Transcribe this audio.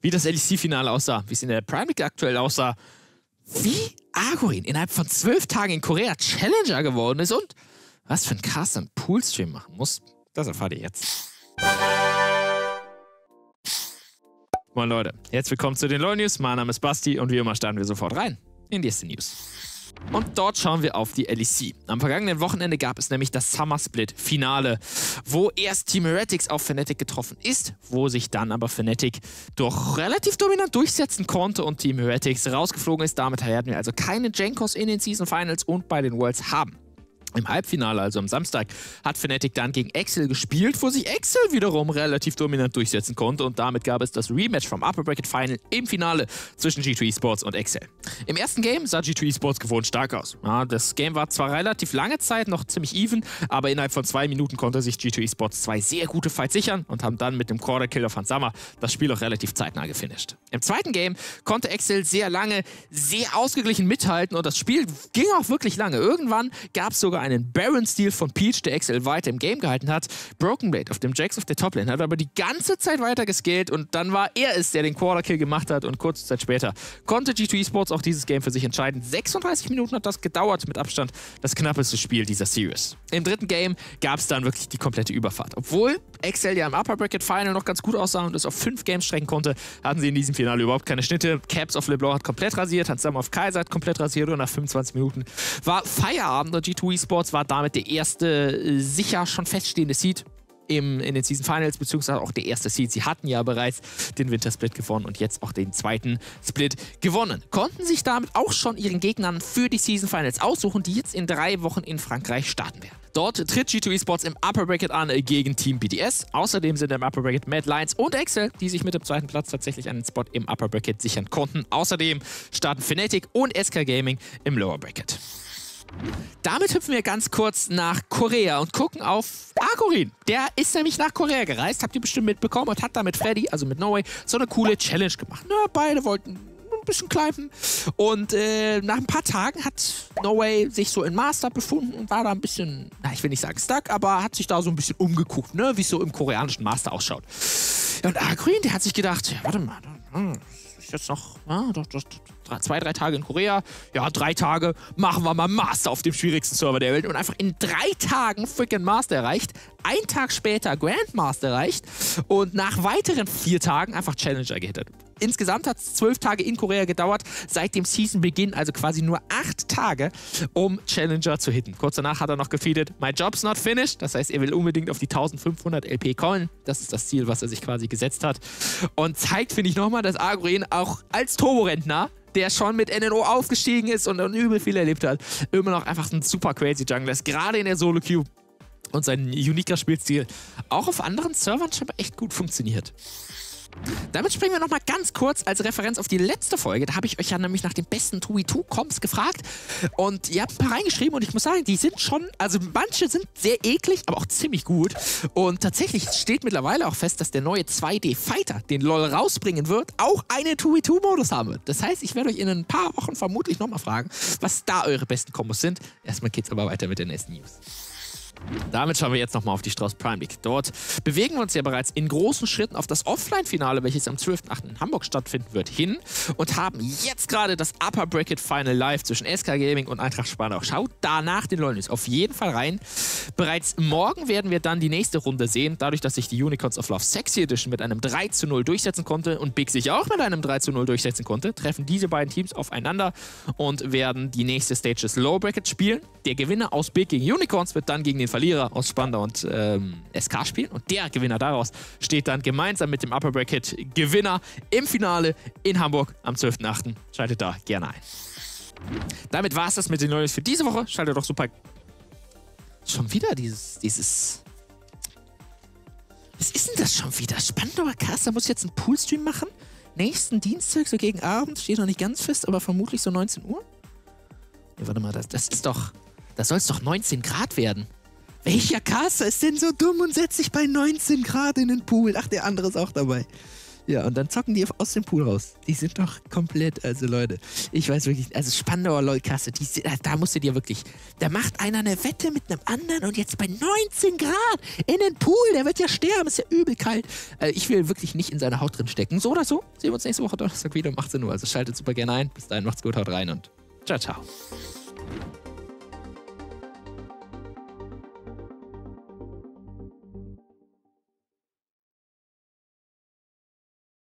wie das LEC-Finale aussah, wie es in der Prime League aktuell aussah, wie Argorin innerhalb von zwölf Tagen in Korea Challenger geworden ist und was für ein Cast am Poolstream machen muss, das erfahrt ihr jetzt. Moin Leute, herzlich willkommen zu den LoL News. Mein Name ist Basti und wie immer starten wir sofort rein in die erste News. Und dort schauen wir auf die LEC. Am vergangenen Wochenende gab es nämlich das Summer Split Finale, wo erst Team Heretics auf Fnatic getroffen ist, wo sich dann aber Fnatic doch relativ dominant durchsetzen konnte und Team Heretics rausgeflogen ist. Damit werden wir also keine Jenkos in den Season Finals und bei den Worlds haben. Im Halbfinale, also am Samstag, hat Fnatic dann gegen Excel gespielt, wo sich Excel wiederum relativ dominant durchsetzen konnte und damit gab es das Rematch vom Upper Bracket Final im Finale zwischen G2 Esports und Excel. Im ersten Game sah G2 Esports gewohnt stark aus. Ja, das Game war zwar relativ lange Zeit noch ziemlich even, aber innerhalb von zwei Minuten konnte sich G2 Esports zwei sehr gute Fights sichern und haben dann mit dem Quarter Killer von Summer das Spiel auch relativ zeitnah gefinisht. Im zweiten Game konnte Excel sehr lange, sehr ausgeglichen mithalten und das Spiel ging auch wirklich lange. Irgendwann gab es sogar sogar einen Baron-Stil von Peach, der XL weiter im Game gehalten hat. Broken Blade auf dem Jax auf der Toplane hat aber die ganze Zeit weiter gescaled und dann war er es, der den Quarter-Kill gemacht hat und kurze Zeit später konnte G2 Esports auch dieses Game für sich entscheiden. 36 Minuten hat das gedauert, mit Abstand das knappeste Spiel dieser Series. Im dritten Game gab es dann wirklich die komplette Überfahrt. Obwohl Excel ja im Upper Bracket Final noch ganz gut aussah und es auf fünf Games strecken konnte, hatten sie in diesem Finale überhaupt keine Schnitte. Caps auf LeBlanc hat komplett rasiert, hat Sam auf Kaiser hat komplett rasiert und nach 25 Minuten war Feierabend und G2 Esports war damit der erste äh, sicher schon feststehende Seed im, in den Season Finals, beziehungsweise auch der erste Seed. Sie hatten ja bereits den Wintersplit gewonnen und jetzt auch den zweiten Split gewonnen. Konnten sich damit auch schon ihren Gegnern für die Season Finals aussuchen, die jetzt in drei Wochen in Frankreich starten werden. Dort tritt G2 Esports im Upper Bracket an gegen Team BDS. Außerdem sind im Upper Bracket Mad Lions und Excel, die sich mit dem zweiten Platz tatsächlich einen Spot im Upper Bracket sichern konnten. Außerdem starten Fnatic und SK Gaming im Lower Bracket. Damit hüpfen wir ganz kurz nach Korea und gucken auf Agorin. Der ist nämlich nach Korea gereist, habt ihr bestimmt mitbekommen, und hat da mit Freddy, also mit No Way, so eine coole Challenge gemacht. Na, beide wollten ein bisschen climben. Und äh, nach ein paar Tagen hat No Way sich so in Master befunden und war da ein bisschen, na, ich will nicht sagen stuck, aber hat sich da so ein bisschen umgeguckt, ne, wie es so im koreanischen Master ausschaut. Ja, und Agorin, der hat sich gedacht, ja, warte mal, hm, ist jetzt noch ah, doch, doch, zwei, drei Tage in Korea. Ja, drei Tage machen wir mal Master auf dem schwierigsten Server der Welt und einfach in drei Tagen freaking Master erreicht. Ein Tag später Grandmaster erreicht und nach weiteren vier Tagen einfach Challenger gehittet. Insgesamt hat es zwölf Tage in Korea gedauert, seit dem Season-Beginn, also quasi nur acht Tage, um Challenger zu hitten. Kurz danach hat er noch gefeedet, my job's not finished. Das heißt, er will unbedingt auf die 1500 LP kommen. Das ist das Ziel, was er sich quasi gesetzt hat. Und zeigt, finde ich nochmal, dass Agruin auch als Turborentner der schon mit NNO aufgestiegen ist und, und übel viel erlebt hat, immer noch einfach ein super crazy Jungler ist. Gerade in der Solo-Queue und sein uniker Spielstil auch auf anderen Servern schon echt gut funktioniert. Damit springen wir nochmal ganz kurz als Referenz auf die letzte Folge. Da habe ich euch ja nämlich nach den besten 2v2-Comps gefragt. Und ihr habt ein paar reingeschrieben und ich muss sagen, die sind schon, also manche sind sehr eklig, aber auch ziemlich gut. Und tatsächlich steht mittlerweile auch fest, dass der neue 2D-Fighter, den LOL rausbringen wird, auch einen 2v2-Modus haben wird. Das heißt, ich werde euch in ein paar Wochen vermutlich nochmal fragen, was da eure besten Kombos sind. Erstmal geht's aber weiter mit der nächsten News. Damit schauen wir jetzt nochmal auf die Strauß Prime League. Dort bewegen wir uns ja bereits in großen Schritten auf das Offline-Finale, welches am 12.8. in Hamburg stattfinden wird, hin und haben jetzt gerade das Upper Bracket Final live zwischen SK Gaming und Eintracht Spanau. Schaut danach den LoL auf jeden Fall rein. Bereits morgen werden wir dann die nächste Runde sehen, dadurch, dass sich die Unicorns of Love Sexy Edition mit einem 3 zu 0 durchsetzen konnte und Big sich auch mit einem 3 zu 0 durchsetzen konnte, treffen diese beiden Teams aufeinander und werden die nächste Stage des Low Bracket spielen. Der Gewinner aus Big gegen Unicorns wird dann gegen den Verlierer aus Spandau und ähm, SK spielen. Und der Gewinner daraus steht dann gemeinsam mit dem Upper Bracket Gewinner im Finale in Hamburg am 12.8. Schaltet da gerne ein. Damit war es das mit den News für diese Woche. Schaltet doch super. Schon wieder dieses. dieses was ist denn das schon wieder? Spandauer Caster muss jetzt einen Poolstream machen? Nächsten Dienstag, so gegen Abend, steht noch nicht ganz fest, aber vermutlich so 19 Uhr? Nee, warte mal, das, das ist doch. Da soll es doch 19 Grad werden. Welcher Caster ist denn so dumm und setzt sich bei 19 Grad in den Pool? Ach, der andere ist auch dabei. Ja, und dann zocken die aus dem Pool raus. Die sind doch komplett, also Leute, ich weiß wirklich, also Spandauer Leukasse, die, da musst du dir wirklich, da macht einer eine Wette mit einem anderen und jetzt bei 19 Grad in den Pool, der wird ja sterben, ist ja übel kalt. Also ich will wirklich nicht in seiner Haut drin stecken. So oder so, sehen wir uns nächste Woche Donnerstag wieder um 18 Uhr. Also schaltet super gerne ein. Bis dahin, macht's gut, haut rein und ciao, ciao.